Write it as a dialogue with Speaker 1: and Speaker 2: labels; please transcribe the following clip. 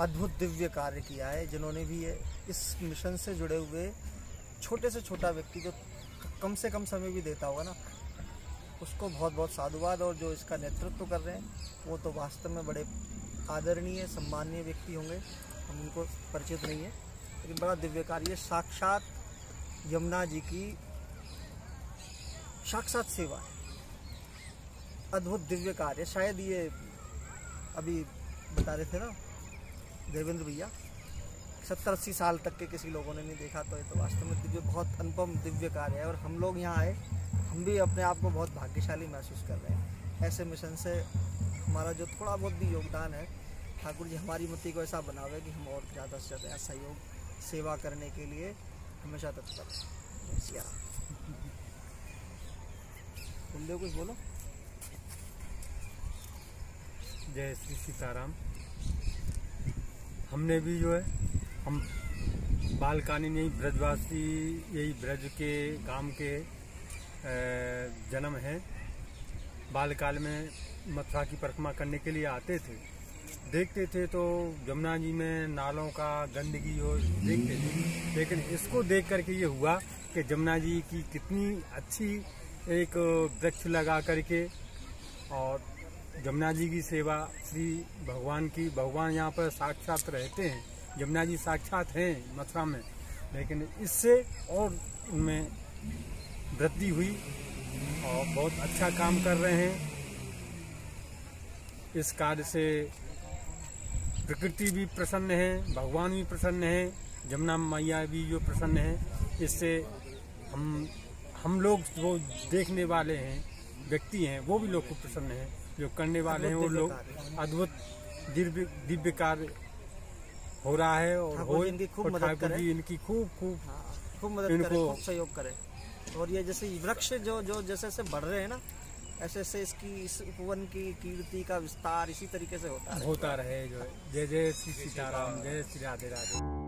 Speaker 1: अद्भुत दिव्य कार्य किया है, जिन्होंने भी ये इस मिशन से जुड़े हुए छोटे से छोटा व्यक्ति जो कम से कम समय भी देता होगा ना, उसको बहुत बहुत साधुवाद और जो इसका नेतृत्व कर रहे हैं, वो तो वास्तव में बड़े आदरणीय सम्मानीय व्यक्ति होंगे। हम उनको परिचित नहीं है, लेकिन बड़ा दिव्य कार्य साक्षात यमुना जी की साक्षात सेवा है। अद्भुत दिव्य कार्य। शायद ये अभी बता रहे थे ना देवेंद्र भैया, सत्तर अस्सी साल तक के किसी लोगों ने नहीं देखा तो ये तो वास्तव में दिव्य बहुत अनुपम दिव्य कार्य है और हम लोग यहाँ आए, हम भी अपने आप को बहुत भाग्यशाली महसूस कर रहे हैं। ऐसे मिशन से हमारा जो थोड़ा बहुत भी योगदान है, ठाकुर जी हमारी मति को ऐसा बनावे कि हम और ज़्यादा से ज़्यादा सहयोग, सेवा करने के लिए हमेशा तत्पर तुम लोग कुछ, बोलो।
Speaker 2: जय श्री सीताराम। हमने भी जो है, हम बालकालीन यही ब्रजवासी, यही ब्रज के, गाँव के जन्म हैं। बालकाल में मथुरा की परिक्रमा करने के लिए आते थे। देखते थे तो यमुना जी में नालों का गंदगी और देखते थे। लेकिन इसको देख करके ये हुआ कि जमुना जी की कितनी अच्छी एक वृक्ष लगा करके और जमुना जी की सेवा, श्री भगवान की, भगवान यहाँ पर साक्षात रहते हैं। जमुना जी साक्षात हैं मथुरा में, लेकिन इससे और उनमें वृद्धि हुई और बहुत अच्छा काम कर रहे हैं। इस कार्य से प्रकृति भी प्रसन्न है, भगवान भी प्रसन्न है जमुना मैया भी जो प्रसन्न है। इससे हम हम लोग जो देखने वाले हैं व्यक्ति हैं वो भी लोग खूब प्रसन्न है जो करने वाले हैं वो लोग। अद्भुत दिव्य दिव्य कार्य हो रहा है और हो
Speaker 1: इनकी खूब मदद करें।
Speaker 2: इनकी खूब खूब
Speaker 1: हाँ, खूब मदद करें खूब सहयोग करें। और ये जैसे वृक्ष जो जो जैसे जैसे बढ़ रहे हैं ना ऐसे ऐसे इसकी इस उपवन की कीर्ति का विस्तार इसी तरीके से होता है
Speaker 2: होता रहे जो है। जय जय श्री सीताराम जय श्री राधे राधे।